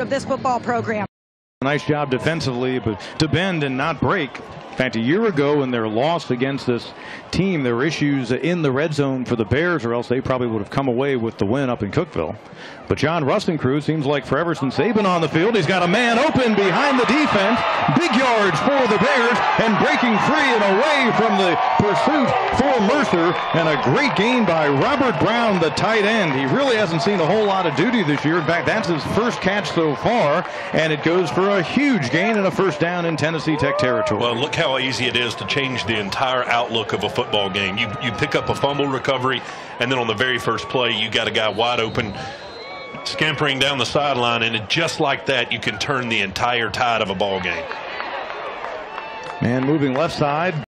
of this football program. Nice job defensively, but to bend and not break. In fact, a year ago in their loss against this team, there were issues in the red zone for the Bears, or else they probably would have come away with the win up in Cookeville. But John Rustencrew seems like forever since they've been on the field, he's got a man open behind the defense. Big yards for the Bears, and breaking free and away from the pursuit for Mercer. And a great gain by Robert Brown, the tight end. He really hasn't seen a whole lot of duty this year. In fact, that's his first catch so far, and it goes for a huge gain and a first down in Tennessee Tech territory. Well, look how easy it is to change the entire outlook of a football game. You you pick up a fumble recovery, and then on the very first play, you got a guy wide open scampering down the sideline, and just like that, you can turn the entire tide of a ball game. Man moving left side.